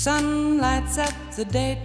Sun lights up the daytime.